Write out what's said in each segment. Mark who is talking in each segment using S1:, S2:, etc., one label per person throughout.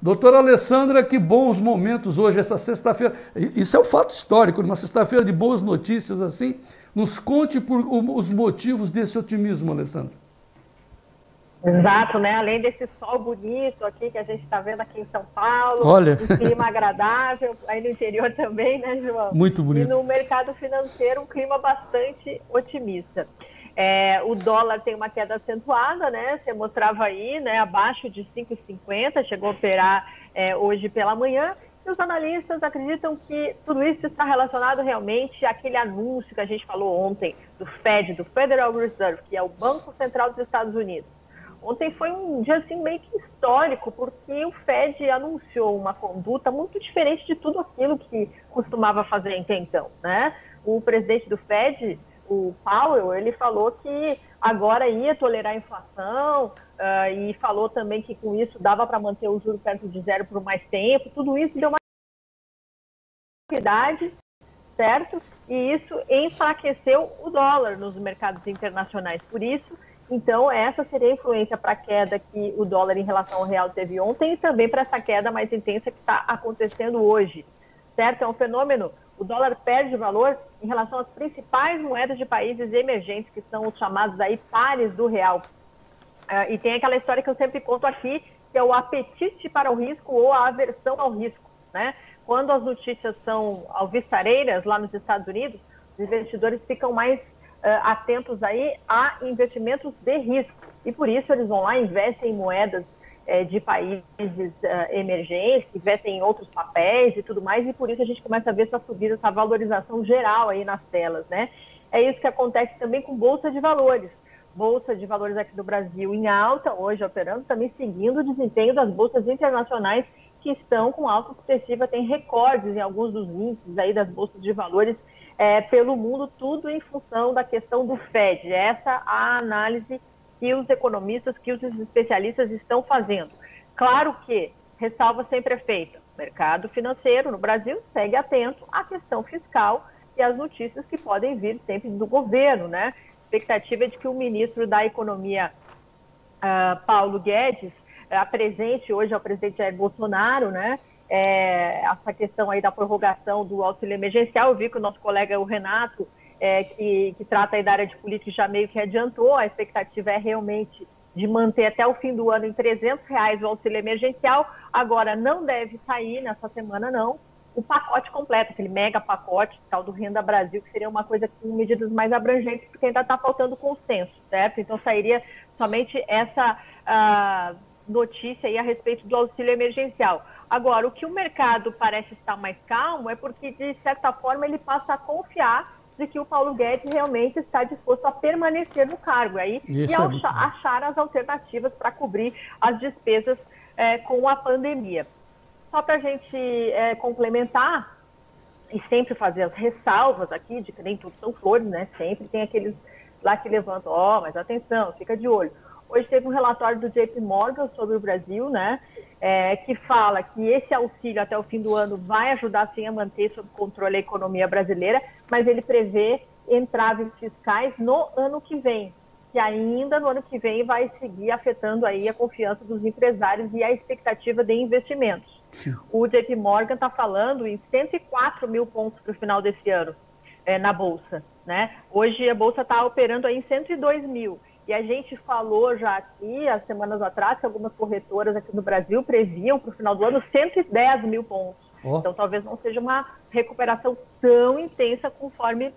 S1: Doutora Alessandra, que bons momentos hoje, essa sexta-feira. Isso é um fato histórico, uma sexta-feira de boas notícias assim. Nos conte por os motivos desse otimismo, Alessandra.
S2: Exato, né? Além desse sol bonito aqui que a gente está vendo aqui em São Paulo,
S1: Olha.
S2: um clima agradável, aí no interior também, né, João?
S1: Muito bonito.
S2: E no mercado financeiro, um clima bastante otimista. É, o dólar tem uma queda acentuada, né? Você mostrava aí, né? Abaixo de 5,50, chegou a operar é, hoje pela manhã. E os analistas acreditam que tudo isso está relacionado realmente àquele anúncio que a gente falou ontem do Fed, do Federal Reserve, que é o Banco Central dos Estados Unidos. Ontem foi um dia assim meio que histórico, porque o Fed anunciou uma conduta muito diferente de tudo aquilo que costumava fazer até então, né? O presidente do Fed, o Powell, ele falou que agora ia tolerar a inflação uh, e falou também que com isso dava para manter o juro perto de zero por mais tempo. Tudo isso deu uma idade, certo? E isso enfraqueceu o dólar nos mercados internacionais. Por isso, então, essa seria a influência para a queda que o dólar em relação ao real teve ontem e também para essa queda mais intensa que está acontecendo hoje. Certo? É um fenômeno o dólar perde valor em relação às principais moedas de países emergentes, que são os chamados aí pares do real. Uh, e tem aquela história que eu sempre conto aqui, que é o apetite para o risco ou a aversão ao risco. Né? Quando as notícias são alviçareiras lá nos Estados Unidos, os investidores ficam mais uh, atentos aí a investimentos de risco. E por isso eles vão lá investem em moedas de países uh, emergentes, que investem em outros papéis e tudo mais, e por isso a gente começa a ver essa subida, essa valorização geral aí nas telas, né? É isso que acontece também com Bolsa de Valores. Bolsa de Valores aqui do Brasil em alta, hoje operando, também seguindo o desempenho das bolsas internacionais que estão com alta sucessiva, tem recordes em alguns dos índices aí das bolsas de valores é, pelo mundo, tudo em função da questão do Fed. Essa a análise que os economistas, que os especialistas estão fazendo. Claro que ressalva sempre é feita. O mercado financeiro no Brasil segue atento à questão fiscal e às notícias que podem vir sempre do governo, né? A expectativa é de que o ministro da Economia, uh, Paulo Guedes, uh, apresente hoje ao presidente Jair Bolsonaro, né? É, essa questão aí da prorrogação do auxílio emergencial. Eu vi que o nosso colega, o Renato, é, que, que trata aí da área de política já meio que adiantou, a expectativa é realmente de manter até o fim do ano em 300 reais o auxílio emergencial. Agora, não deve sair nessa semana, não, o pacote completo, aquele mega pacote tal do Renda Brasil, que seria uma coisa com medidas mais abrangentes, porque ainda está faltando consenso, certo? Então, sairia somente essa uh, notícia aí a respeito do auxílio emergencial. Agora, o que o mercado parece estar mais calmo é porque, de certa forma, ele passa a confiar de que o Paulo Guedes realmente está disposto a permanecer no cargo aí Isso e é achar, achar as alternativas para cobrir as despesas é, com a pandemia. Só para a gente é, complementar e sempre fazer as ressalvas aqui, de que nem tudo são flores, né? Sempre tem aqueles lá que levantam, ó, oh, mas atenção, fica de olho. Hoje teve um relatório do JP Morgan sobre o Brasil, né? é, que fala que esse auxílio até o fim do ano vai ajudar sim a manter sob controle a economia brasileira, mas ele prevê entraves fiscais no ano que vem, que ainda no ano que vem vai seguir afetando aí a confiança dos empresários e a expectativa de investimentos. O JP Morgan está falando em 104 mil pontos para o final desse ano é, na Bolsa. Né? Hoje a Bolsa está operando aí em 102 mil. E a gente falou já aqui, há semanas atrás, que algumas corretoras aqui no Brasil previam para o final do ano 110 mil pontos. Oh. Então, talvez não seja uma recuperação tão intensa conforme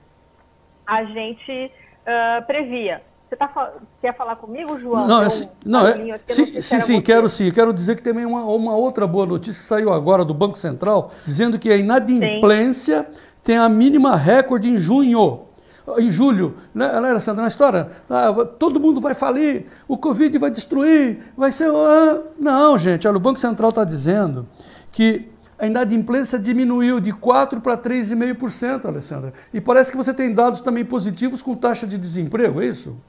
S2: a gente uh, previa. Você tá, quer falar comigo, João?
S1: Não, sim, não, é, sim, sim, sim quero sim. Quero dizer que também uma, uma outra boa notícia que saiu agora do Banco Central, dizendo que a inadimplência sim. tem a mínima recorde em junho em julho, né, Alessandra, na história, ah, todo mundo vai falir, o Covid vai destruir, vai ser. Ah, não, gente, olha, o Banco Central está dizendo que a inadimplência diminuiu de 4% para 3,5%, Alessandra. E parece que você tem dados também positivos com taxa de desemprego, é isso?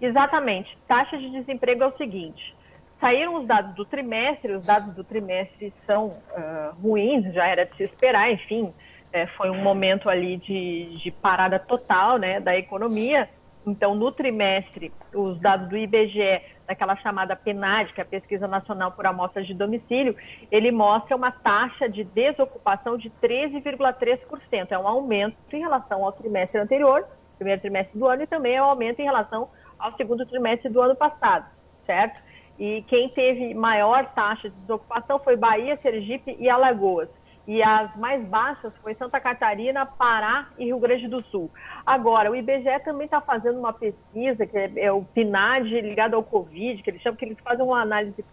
S2: Exatamente. Taxa de desemprego é o seguinte: saíram os dados do trimestre, os dados do trimestre são uh, ruins, já era de se esperar, enfim é, foi um momento ali de, de, parada total né, da economia, Então, no trimestre, os dados do IBGE, daquela chamada PNAD, que é a Pesquisa Nacional por Amostras de Domicílio, ele mostra uma taxa de desocupação de 13,3%. É um aumento em relação ao trimestre anterior, primeiro trimestre do ano, e também é um aumento em relação ao segundo trimestre do ano passado, certo? E quem teve maior taxa de desocupação foi Bahia, Sergipe e Alagoas e as mais baixas foi Santa Catarina, Pará e Rio Grande do Sul. Agora, o IBGE também está fazendo uma pesquisa, que é, é o PNAD ligado ao Covid, que eles chamam que eles fazem uma análise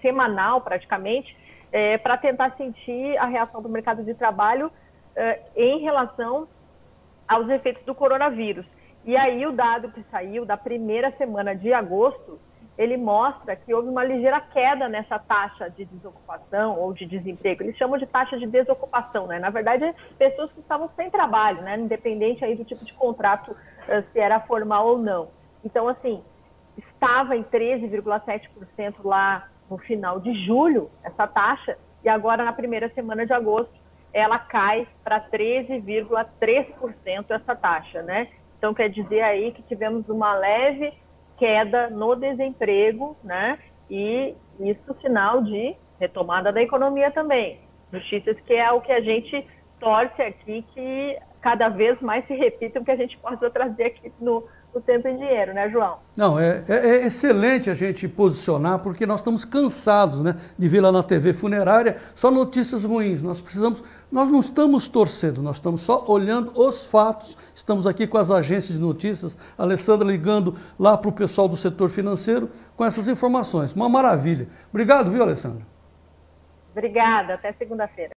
S2: semanal praticamente, é, para tentar sentir a reação do mercado de trabalho é, em relação aos efeitos do coronavírus. E aí o dado que saiu da primeira semana de agosto ele mostra que houve uma ligeira queda nessa taxa de desocupação ou de desemprego. Eles chamam de taxa de desocupação, né? Na verdade, pessoas que estavam sem trabalho, né? Independente aí do tipo de contrato, eh, se era formal ou não. Então, assim, estava em 13,7% lá no final de julho, essa taxa, e agora na primeira semana de agosto ela cai para 13,3% essa taxa, né? Então quer dizer aí que tivemos uma leve queda no desemprego, né? E isso sinal de retomada da economia também. Notícias que é o que a gente torce aqui que cada vez mais se repitam que a gente possa trazer aqui no, o tempo em dinheiro, né, João?
S1: Não, é, é, é, excelente a gente posicionar, porque nós estamos cansados né, de ver lá na TV funerária só notícias ruins. Nós precisamos, nós não estamos torcendo, nós estamos só olhando os fatos. Estamos aqui com as agências de notícias, a Alessandra ligando lá para o pessoal do setor financeiro com essas informações. Uma maravilha. Obrigado, viu, Alessandra?
S2: Obrigada, até segunda-feira.